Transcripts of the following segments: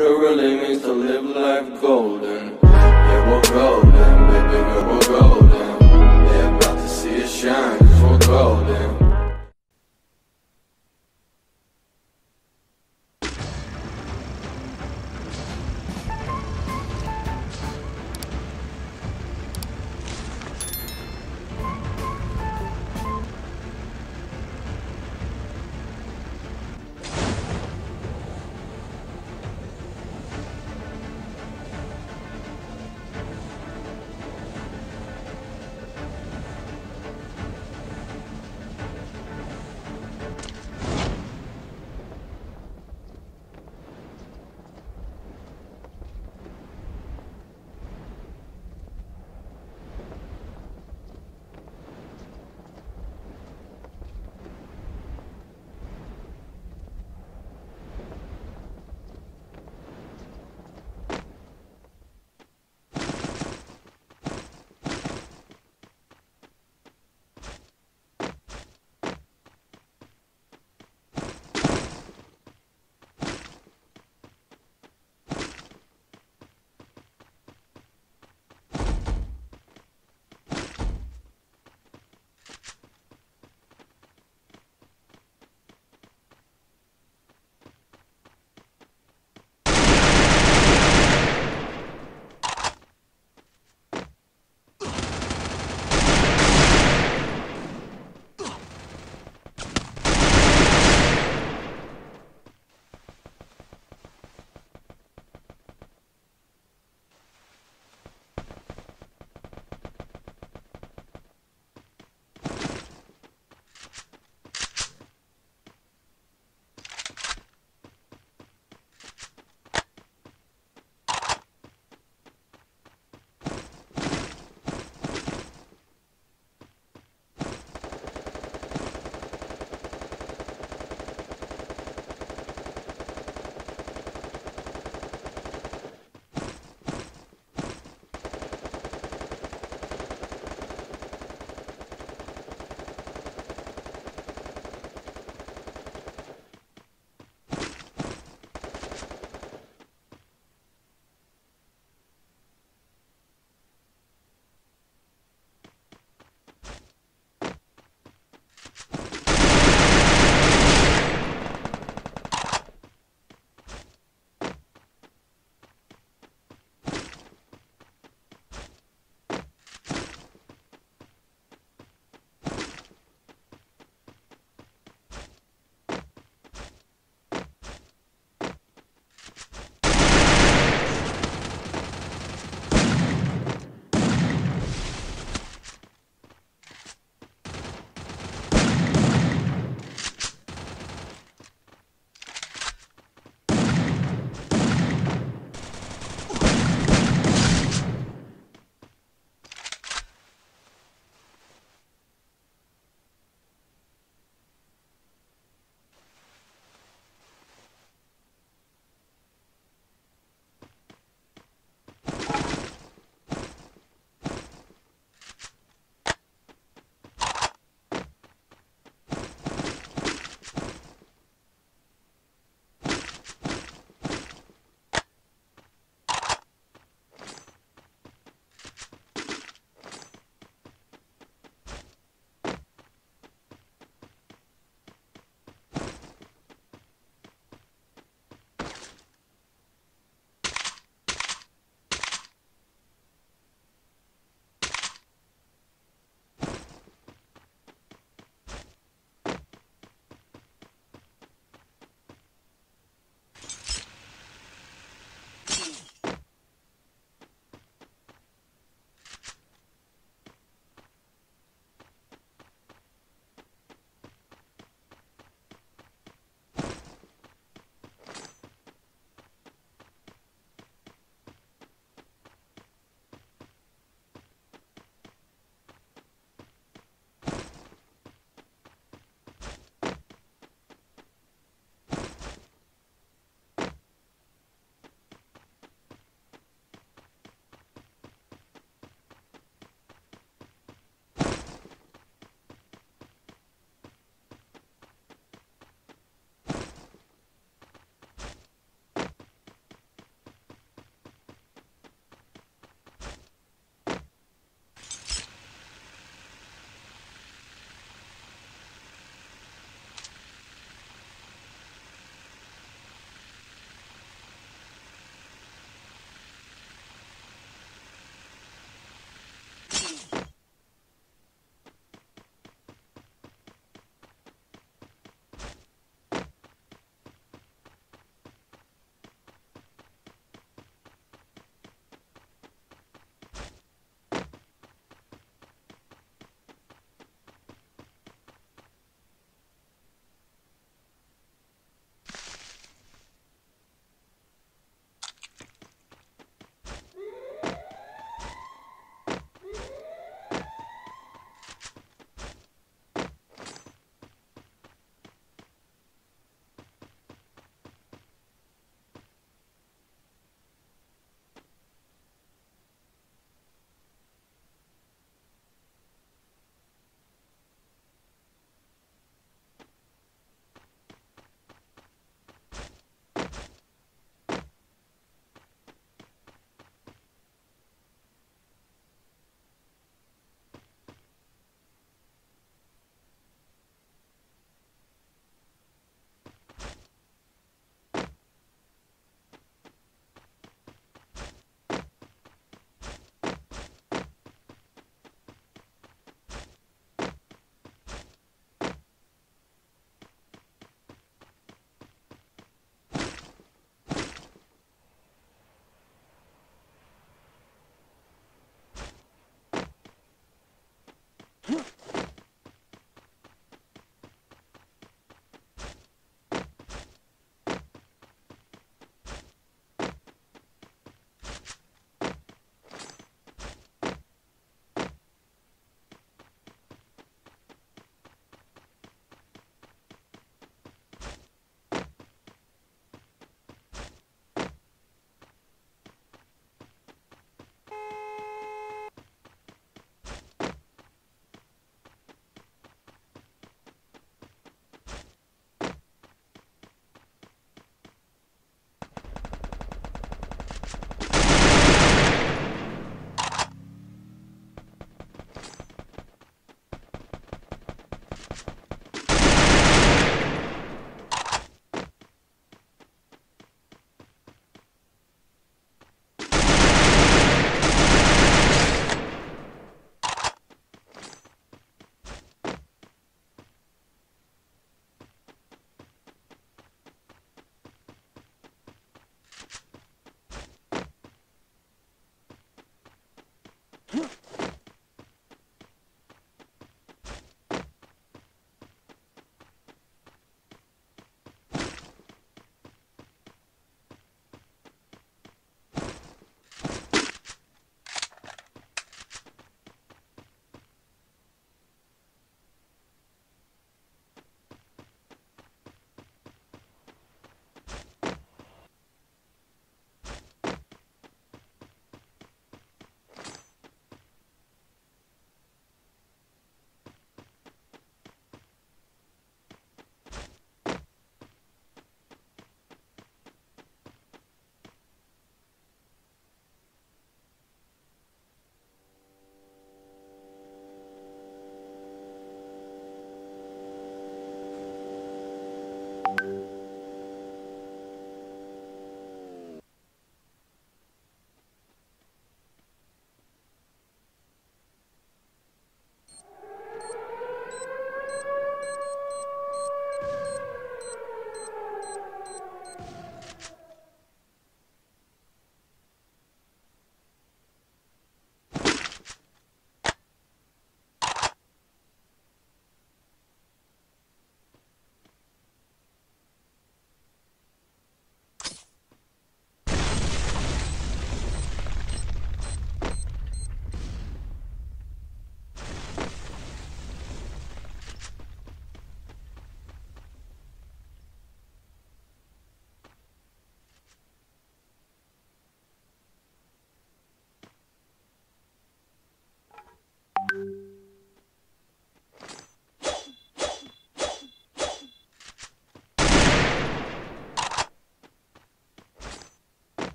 what it really means to live life golden. Yeah, we're golden, baby girl, we're golden. Yeah, about to see it shine,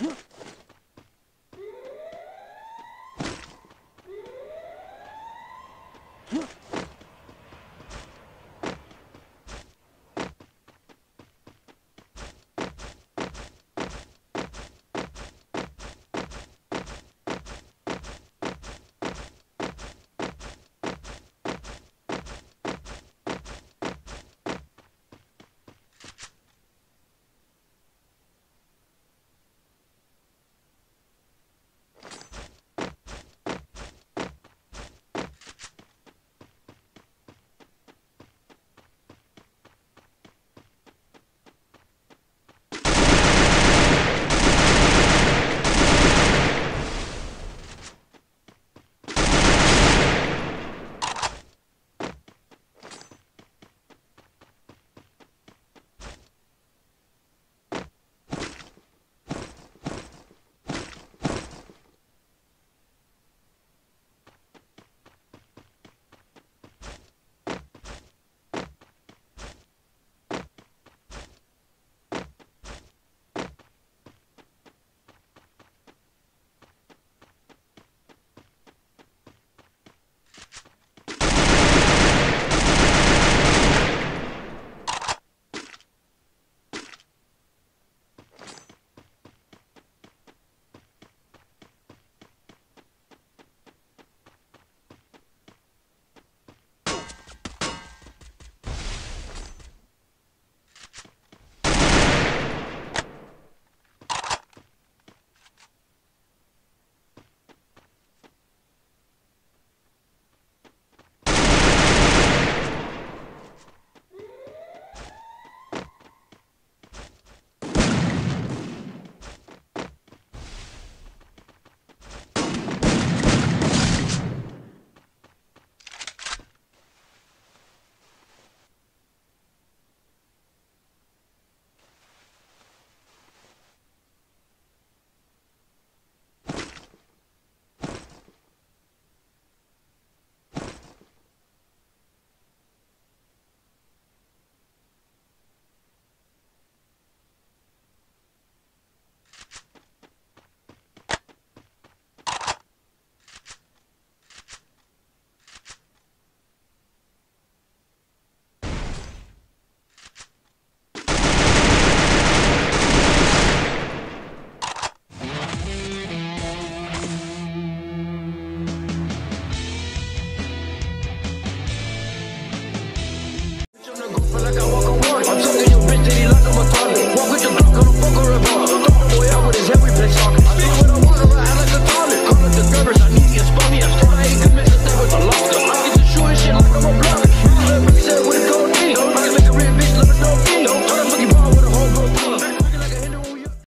Huh?